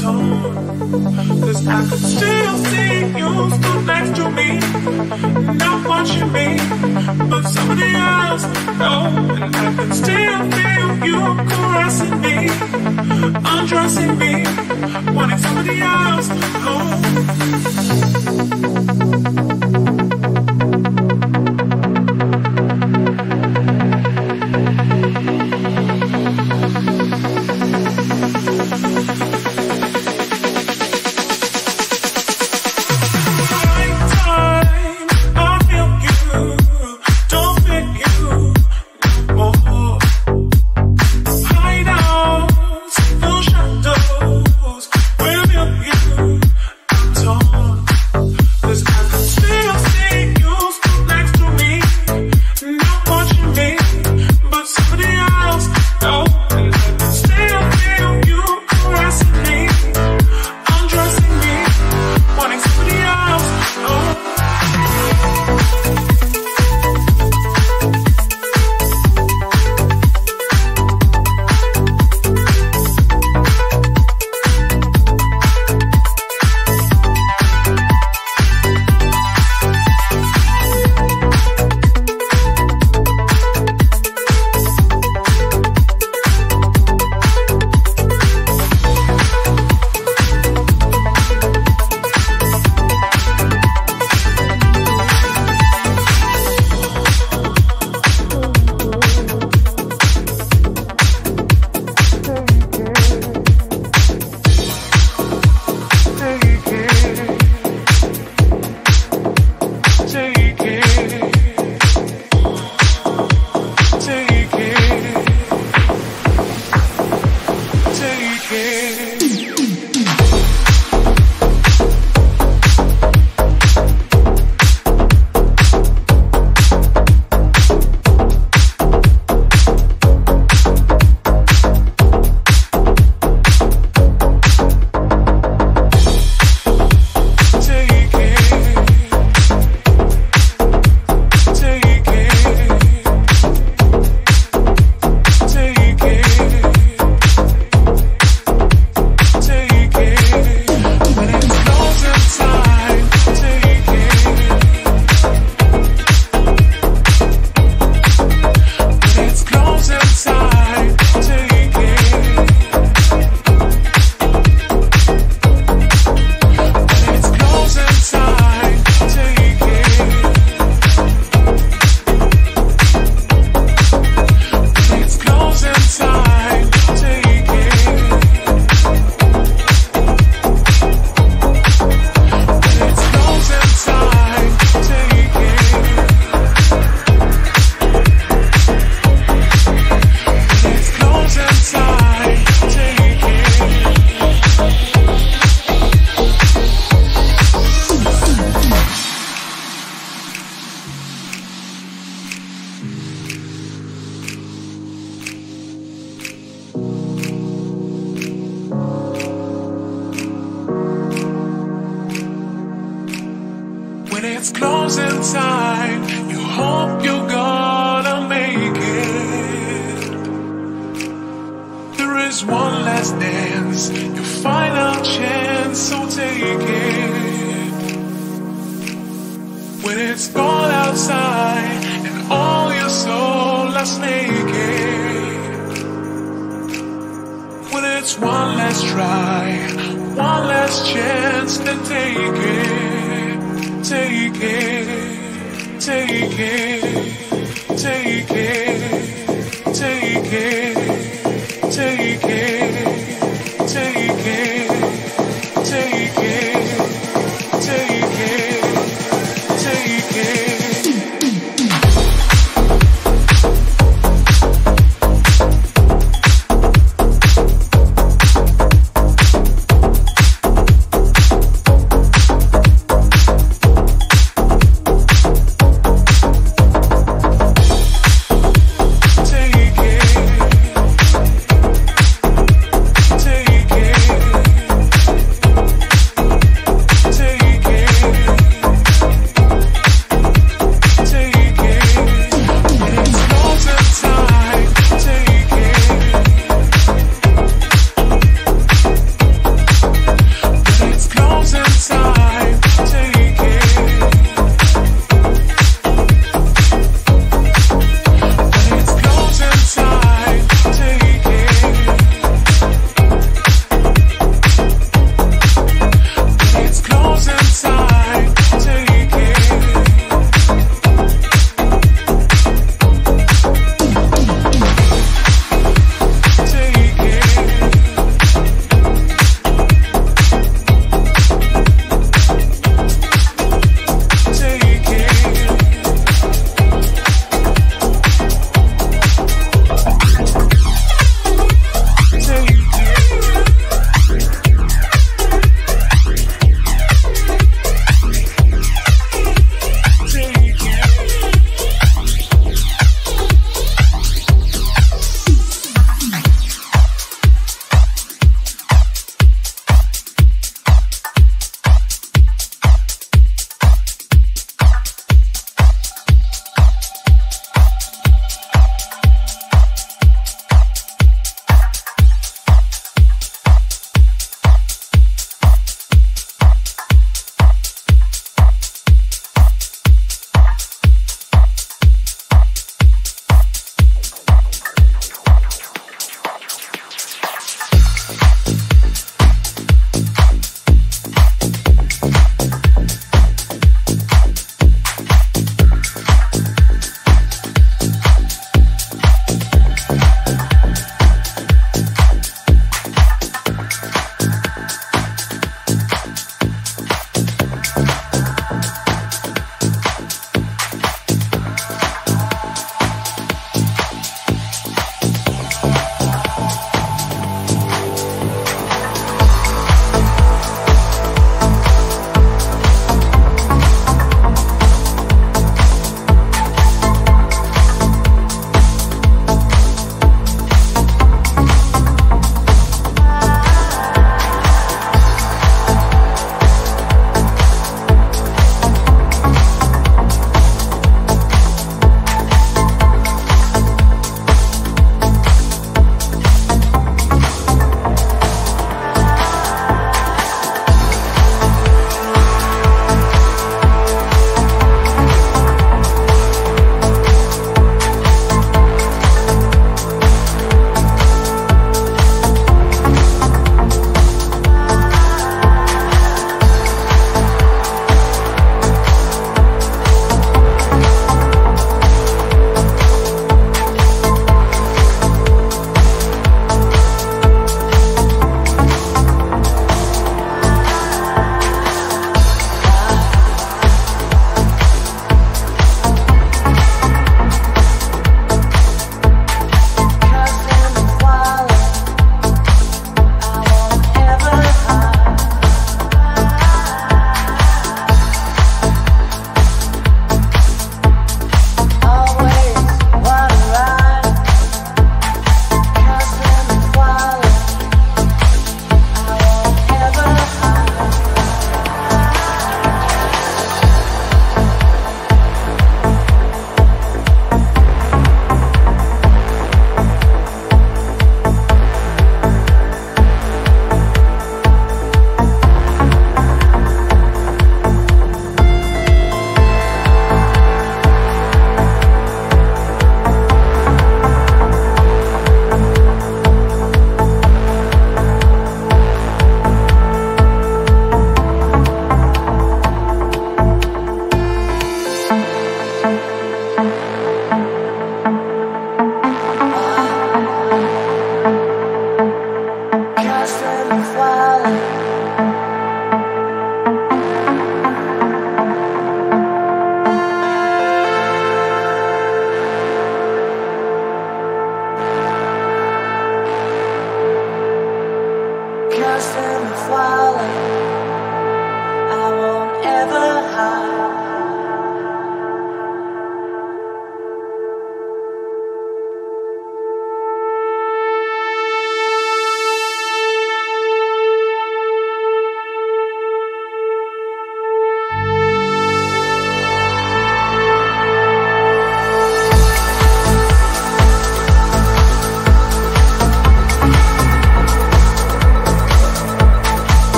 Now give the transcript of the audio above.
torn. Cause I could still see you stood next to me, not watching me, but somebody else. Oh, and I could still feel you caressing me, undressing me, wanting somebody else.